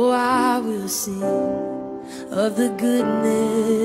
Oh, I will sing of the goodness